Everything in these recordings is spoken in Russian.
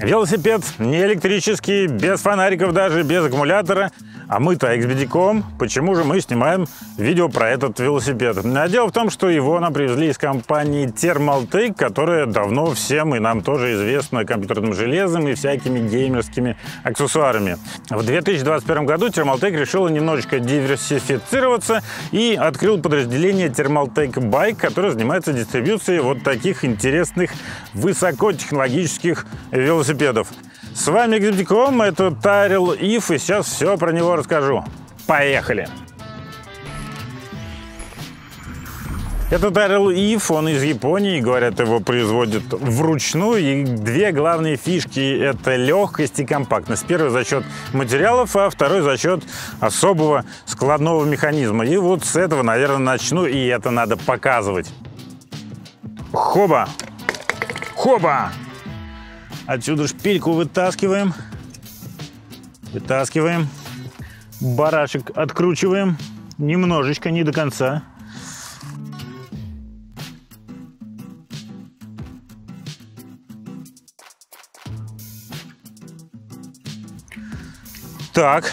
Велосипед не электрический, без фонариков даже, без аккумулятора. А мы-то экспедиком. Почему же мы снимаем видео про этот велосипед? А дело в том, что его нам привезли из компании Thermaltake, которая давно всем и нам тоже известна компьютерным железом и всякими геймерскими аксессуарами. В 2021 году Thermaltake решила немножечко диверсифицироваться и открыл подразделение Thermaltake Bike, которое занимается дистрибьюцией вот таких интересных высокотехнологических велосипедов. С вами Экзибдиком, это Тарил Ив, и сейчас все про него расскажу. Поехали! Это Тарил Ив, он из Японии, говорят, его производят вручную. И две главные фишки – это легкость и компактность. Первый за счет материалов, а второй за счет особого складного механизма. И вот с этого, наверное, начну, и это надо показывать. Хоба! Хоба! Отсюда шпильку вытаскиваем. Вытаскиваем. Барашек откручиваем. Немножечко, не до конца. Так.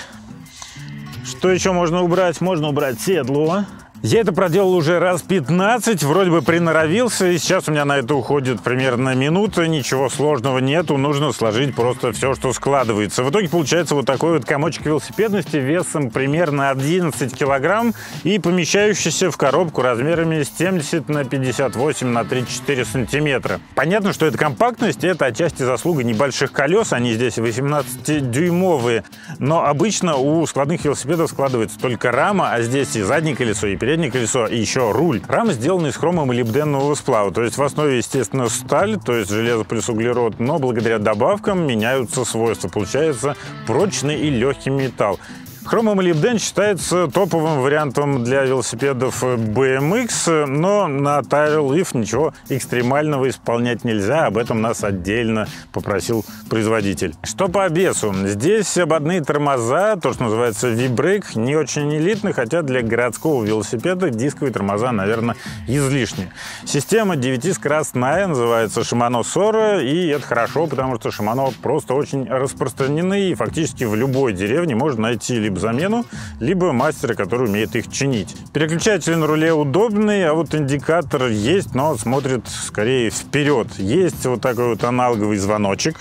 Что еще можно убрать? Можно убрать седло. Я это проделал уже раз 15, вроде бы приноровился, и сейчас у меня на это уходит примерно минута, ничего сложного нету, нужно сложить просто все, что складывается. В итоге получается вот такой вот комочек велосипедности весом примерно 11 килограмм и помещающийся в коробку размерами 70 на 58 на 34 сантиметра. Понятно, что это компактность, это отчасти заслуга небольших колес, они здесь 18-дюймовые, но обычно у складных велосипедов складывается только рама, а здесь и заднее колесо, и переднее переднее колесо и еще руль. Рама сделана из хромомолибденового сплава, то есть в основе, естественно, сталь, то есть железо плюс углерод, но благодаря добавкам меняются свойства. Получается прочный и легкий металл. Хромомолибден считается топовым вариантом для велосипедов BMX, но на Tyrell Leaf ничего экстремального исполнять нельзя, об этом нас отдельно попросил производитель. Что по обвесу? Здесь ободные тормоза, то, что называется V-Brake, не очень элитны, хотя для городского велосипеда дисковые тормоза, наверное, излишни. Система 9-скоростная, называется Shimano Sora, и это хорошо, потому что Shimano просто очень распространены, и фактически в любой деревне можно найти либо замену, либо мастера, который умеет их чинить. Переключатель на руле удобный, а вот индикатор есть, но смотрит скорее вперед. Есть вот такой вот аналоговый звоночек.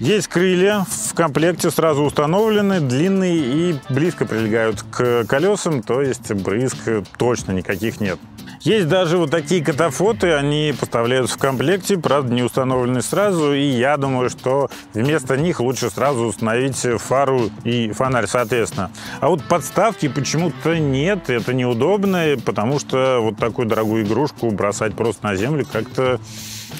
Есть крылья в комплекте сразу установлены, длинные и близко прилегают к колесам, то есть брызг точно никаких нет. Есть даже вот такие катафоты, они поставляются в комплекте, правда, не установлены сразу, и я думаю, что вместо них лучше сразу установить фару и фонарь, соответственно. А вот подставки почему-то нет, это неудобно, потому что вот такую дорогую игрушку бросать просто на землю как-то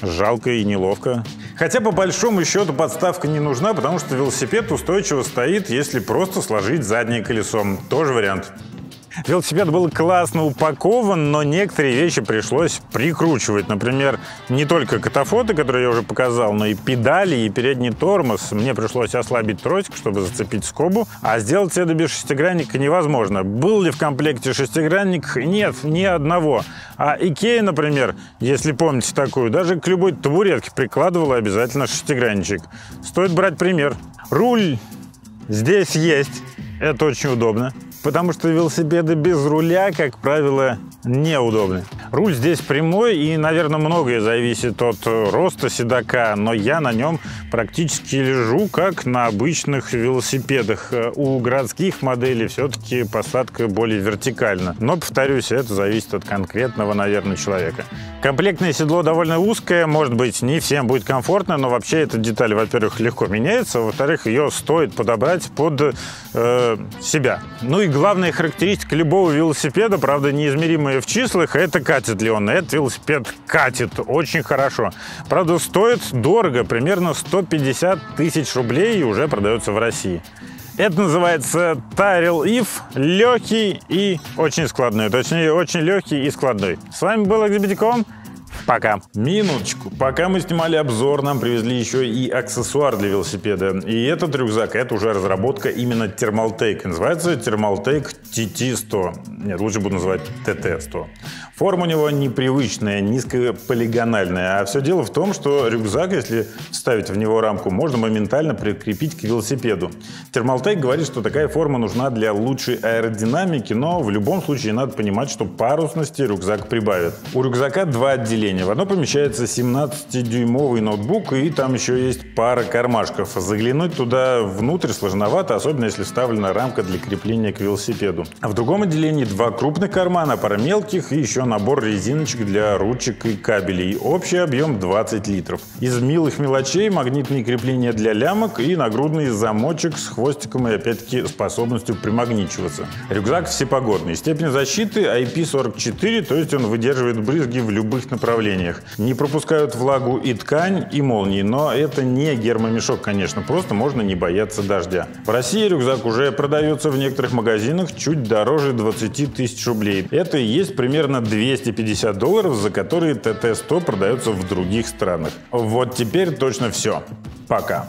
жалко и неловко. Хотя по большому счету подставка не нужна, потому что велосипед устойчиво стоит, если просто сложить заднее колесо. Тоже вариант. Велосипед был классно упакован, но некоторые вещи пришлось прикручивать. Например, не только катафоты, которые я уже показал, но и педали, и передний тормоз. Мне пришлось ослабить тросик, чтобы зацепить скобу, а сделать это без шестигранника невозможно. Был ли в комплекте шестигранник? Нет, ни одного. А Икея, например, если помните такую, даже к любой табуретке прикладывала обязательно шестигранничек. Стоит брать пример. Руль здесь есть. Это очень удобно потому что велосипеды без руля, как правило, неудобны. Руль здесь прямой и, наверное, многое зависит от роста седока, но я на нем практически лежу, как на обычных велосипедах. У городских моделей все-таки посадка более вертикальна. Но, повторюсь, это зависит от конкретного, наверное, человека. Комплектное седло довольно узкое, может быть, не всем будет комфортно, но вообще эта деталь, во-первых, легко меняется, во-вторых, ее стоит подобрать под э, себя. Ну и главная характеристика любого велосипеда, правда, неизмеримая в числах, это катит ли он. Этот велосипед катит очень хорошо. Правда, стоит дорого, примерно 150 тысяч рублей и уже продается в России. Это называется Tyrell If, легкий и очень складной. Точнее, очень легкий и складной. С вами был Экзибитиком. Пока. Минуточку. Пока мы снимали обзор, нам привезли еще и аксессуар для велосипеда. И этот рюкзак, это уже разработка именно Thermaltake. Называется Thermaltake TT100. Нет, лучше буду называть TT100. Форма у него непривычная, низкополигональная. А все дело в том, что рюкзак, если вставить в него рамку, можно моментально прикрепить к велосипеду. Thermaltake говорит, что такая форма нужна для лучшей аэродинамики, но в любом случае надо понимать, что парусности рюкзак прибавит. У рюкзака два отделения. В одно помещается 17-дюймовый ноутбук, и там еще есть пара кармашков. Заглянуть туда внутрь сложновато, особенно если вставлена рамка для крепления к велосипеду. А в другом отделении два крупных кармана, пара мелких и еще набор резиночек для ручек и кабелей. Общий объем 20 литров. Из милых мелочей магнитные крепления для лямок и нагрудный замочек с хвостиком и опять-таки способностью примагничиваться. Рюкзак всепогодный. Степень защиты IP44, то есть он выдерживает брызги в любых направлениях. Не пропускают влагу и ткань, и молнии, но это не гермомешок, конечно, просто можно не бояться дождя. В России рюкзак уже продается в некоторых магазинах чуть дороже 20 тысяч рублей. Это и есть примерно 250 долларов, за которые ТТ-100 продается в других странах. Вот теперь точно все. Пока.